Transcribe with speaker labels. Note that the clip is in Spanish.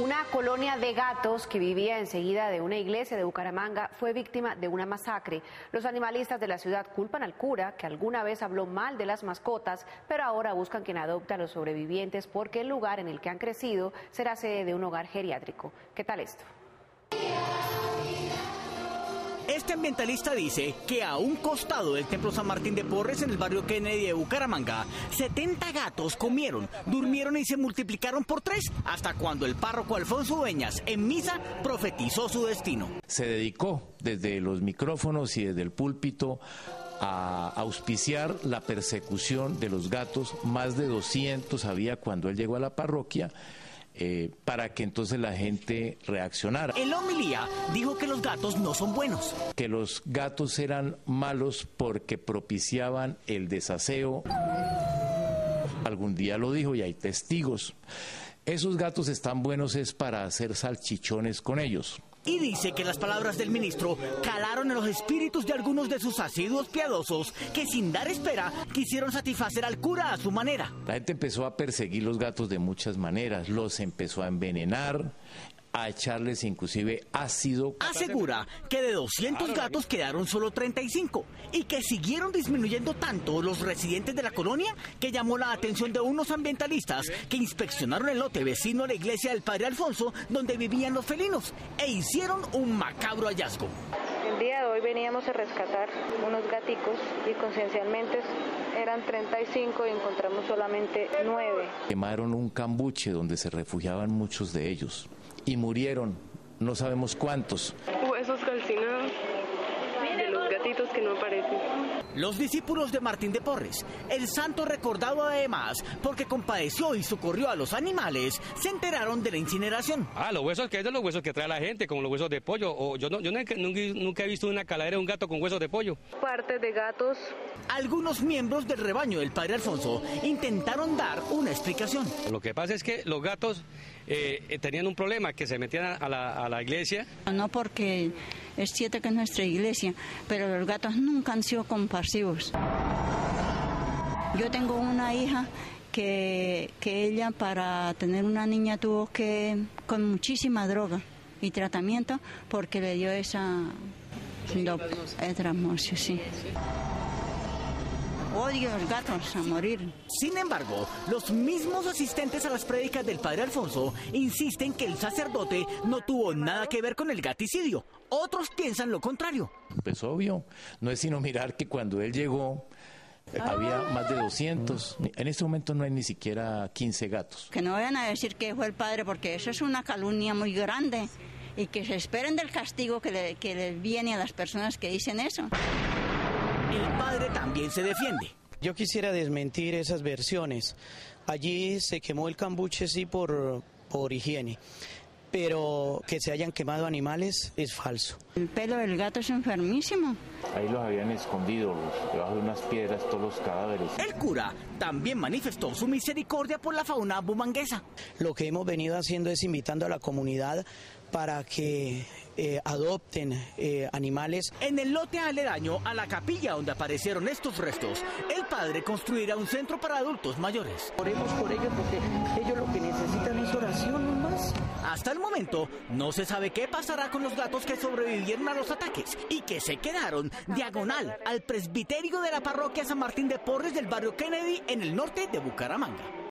Speaker 1: Una colonia de gatos que vivía enseguida de una iglesia de Bucaramanga fue víctima de una masacre. Los animalistas de la ciudad culpan al cura, que alguna vez habló mal de las mascotas, pero ahora buscan quien adopte a los sobrevivientes porque el lugar en el que han crecido será sede de un hogar geriátrico. ¿Qué tal esto?
Speaker 2: Este ambientalista dice que a un costado del Templo San Martín de Porres, en el barrio Kennedy de Bucaramanga, 70 gatos comieron, durmieron y se multiplicaron por tres, hasta cuando el párroco Alfonso Dueñas, en misa, profetizó su destino.
Speaker 3: Se dedicó desde los micrófonos y desde el púlpito a auspiciar la persecución de los gatos. Más de 200 había cuando él llegó a la parroquia eh, para que entonces la gente reaccionara.
Speaker 2: En la homilía dijo que los gatos no son buenos.
Speaker 3: Que los gatos eran malos porque propiciaban el desaseo. Algún día lo dijo y hay testigos. Esos gatos están buenos es para hacer salchichones con ellos
Speaker 2: y dice que las palabras del ministro calaron en los espíritus de algunos de sus asiduos piadosos que sin dar espera quisieron satisfacer al cura a su manera.
Speaker 3: La gente empezó a perseguir los gatos de muchas maneras, los empezó a envenenar, a echarles inclusive ácido.
Speaker 2: Asegura que de 200 gatos quedaron solo 35 y que siguieron disminuyendo tanto los residentes de la colonia que llamó la atención de unos ambientalistas que inspeccionaron el lote vecino a la iglesia del Padre Alfonso donde vivían los felinos e hicieron un macabro hallazgo.
Speaker 4: El día de hoy veníamos a rescatar unos gaticos y conciencialmente eran 35 y encontramos solamente 9.
Speaker 3: Quemaron un cambuche donde se refugiaban muchos de ellos y murieron, no sabemos cuántos.
Speaker 4: Huesos calcinados que no aparecen.
Speaker 2: Los discípulos de Martín de Porres, el santo recordado además porque compadeció y socorrió a los animales, se enteraron de la incineración.
Speaker 5: Ah, los huesos que es de los huesos que trae la gente, como los huesos de pollo. O yo no, yo nunca, nunca he visto una caladera de un gato con huesos de pollo.
Speaker 4: Partes de gatos.
Speaker 2: Algunos miembros del rebaño del padre Alfonso intentaron dar una explicación.
Speaker 5: Lo que pasa es que los gatos eh, tenían un problema, que se metían a la, a la iglesia.
Speaker 6: No porque es cierto que es nuestra iglesia, pero los gatos nunca han sido compasivos. Yo tengo una hija que, que ella para tener una niña tuvo que con muchísima droga y tratamiento porque le dio esa sí. sí. Odio los gatos a morir.
Speaker 2: Sin embargo, los mismos asistentes a las prédicas del padre Alfonso insisten que el sacerdote no tuvo nada que ver con el gaticidio. Otros piensan lo contrario.
Speaker 3: Pues obvio, no es sino mirar que cuando él llegó, había más de 200. En este momento no hay ni siquiera 15 gatos.
Speaker 6: Que no vayan a decir que fue el padre, porque eso es una calumnia muy grande. Y que se esperen del castigo que le, que le viene a las personas que dicen eso.
Speaker 2: El padre también se defiende.
Speaker 7: Yo quisiera desmentir esas versiones. Allí se quemó el cambuche sí por, por higiene, pero que se hayan quemado animales es falso.
Speaker 6: El pelo del gato es enfermísimo.
Speaker 3: Ahí los habían escondido debajo de unas piedras todos los cadáveres.
Speaker 2: El cura también manifestó su misericordia por la fauna bumanguesa.
Speaker 7: Lo que hemos venido haciendo es invitando a la comunidad para que eh, adopten eh, animales.
Speaker 2: En el lote aledaño a la capilla donde aparecieron estos restos, el padre construirá un centro para adultos mayores.
Speaker 7: Oremos por ellos porque ellos lo que necesitan es oración más.
Speaker 2: Hasta el momento no se sabe qué pasará con los gatos que sobrevivieron a los ataques y que se quedaron diagonal al presbiterio de la parroquia San Martín de Porres del barrio Kennedy en el norte de Bucaramanga.